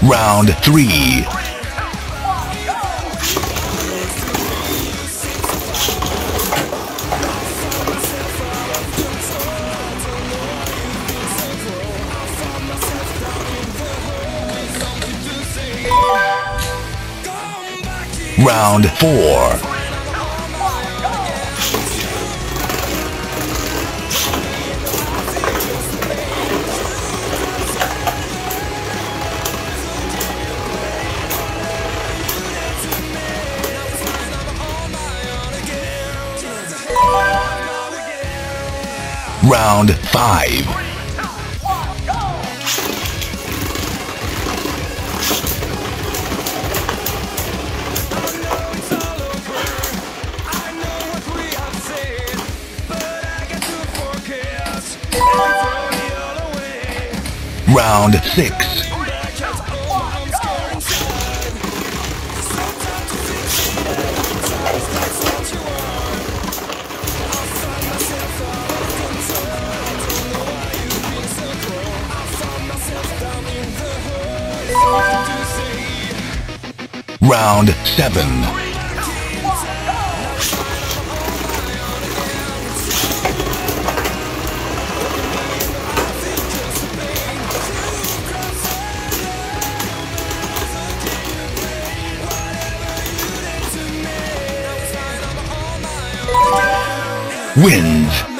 Round 3. Round 4. Round 5. Round 6. Round 7. wins.